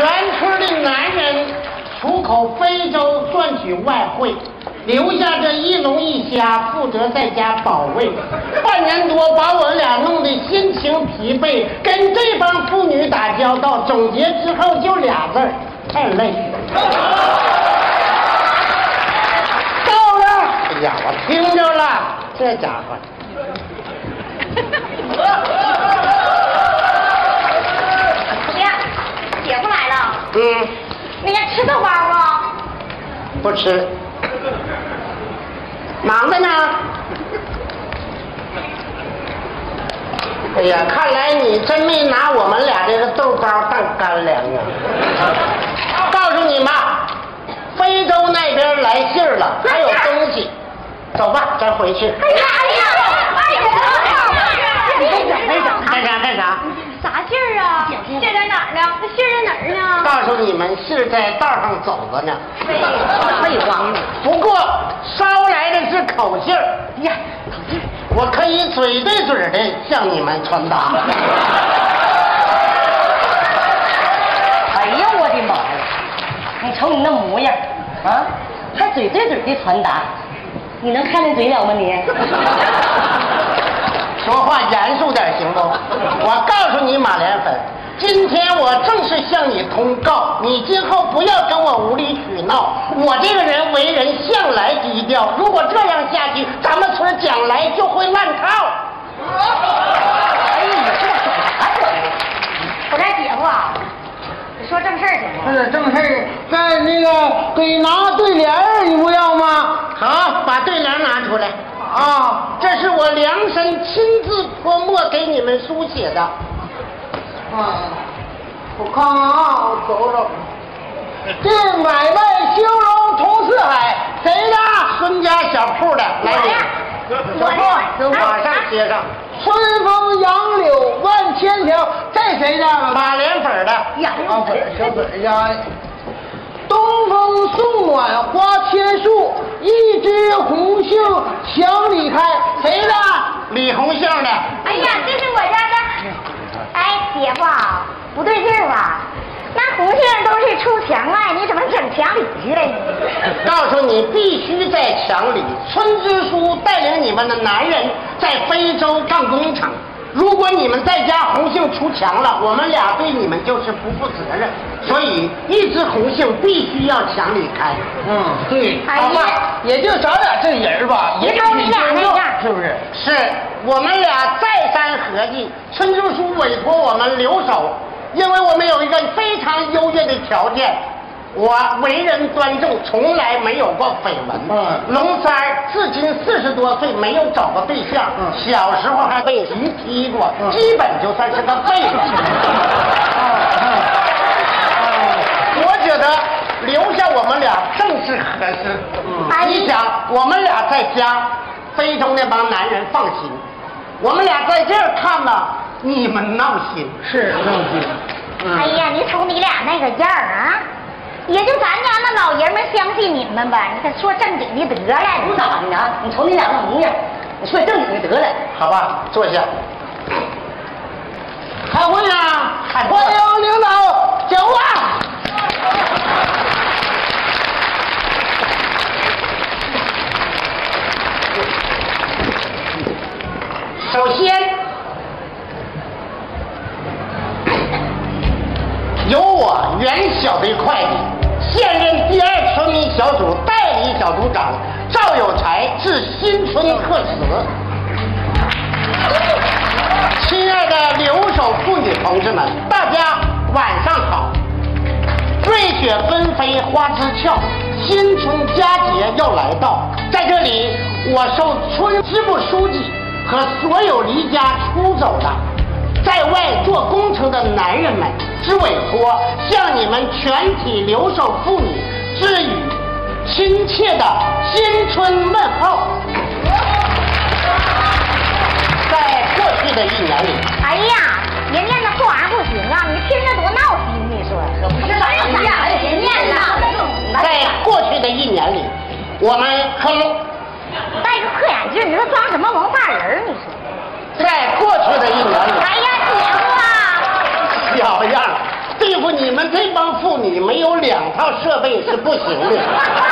全村的男人出口非洲赚取外汇，留下这一龙一家负责在家保卫。半年多把我俩弄得心情疲惫，跟这帮妇女打交道，总结之后就俩字儿：太累。到了，哎呀，我听着了，这家伙。姐，姐夫来了，嗯，那个吃豆包吗？不吃，忙着呢。哎呀，看来你真没拿我们俩这个豆包当干粮啊！告诉你们，非洲那边来信儿了，还有东西。走吧，咱回去。哎呀哎呀，哎呀，你干啥？干啥？干啥？啥信儿啊？信在哪儿呢？那信在哪儿呢？告诉你们，信在道上走着呢。废话，不过捎来的是口信儿。呀，口信我可以嘴对嘴的向你们传达。哎呀，我的妈呀！你瞅你那模样，啊，还嘴对嘴的传达，你能看见嘴了吗你？说话严肃点行不？我告诉你，马连粉，今天我正式向你通告，你今后不要跟我无理取闹。我这个人为人向来低调，如果这样下去，咱们村将来就会乱套。哎呀，你这整啥整？我家姐夫啊，你说正事儿行吗？是正事儿，在那个给拿对联儿，你不要吗？好，把对联拿出来。啊，这是我量身亲自泼墨给你们书写的。啊，我看看啊，我瞅瞅。这买卖兴隆同四海，谁的？孙家小铺的，来我你的。小铺，马上接上。春风杨柳万千条，这谁的？马莲粉的。呀小粉小粉家。东风送暖花千树，一枝红杏墙里开，谁的？李红杏的。哎呀，这是我家的。哎，姐夫啊，不对劲儿吧？那红杏都是出墙外，你怎么整墙里去了呢？告诉你，必须在墙里。村支书带领你们的男人在非洲干工程，如果你们在家红杏出墙了，我们俩对你们就是不负责任。所以，一枝红杏必须要墙里开。嗯，对好吧，也就咱俩这人吧，也就你俩那样是不是？是我们俩再三合计，村支书委托我们留守，因为我们有一个非常优越的条件。我为人端正，从来没有过绯闻。嗯龙三儿至今四十多岁，没有找过对象。嗯小时候还被人踢过，嗯基本就算是个废物。我觉得留下我们俩正是合适。哎你想，我们俩在家，非洲那帮男人放心；我们俩在这儿看吧，你们闹心。是闹心。哎呀，你瞅你俩那个样儿啊，也就咱家那老爷们相信你们吧。你可说正经的得了，不咋的呢？你瞅你俩那模样，你说正经的得了。好吧，坐下。开会呢，欢迎领导讲话。首先，由我袁小的会计，现任第二村民小组代理小组长赵有才致新春贺词。亲爱的留守妇女同志们，大家晚上好！瑞雪纷飞花枝俏，新春佳节要来到。在这里，我受村支部书记和所有离家出走的、在外做工程的男人们之委托，向你们全体留守妇女致以亲切的新春问候。在过去的一年里，哎呀，人家那破玩意儿不行啊，你听着多闹心，你说可不是咋的呀？人念了，在过去的一年里，我们和龙戴个破眼镜，你说装什么文化人儿？你说？在过去的一年里，哎呀，姐夫啊，小样儿，对付你们们这帮妇女没有两套背是不行的。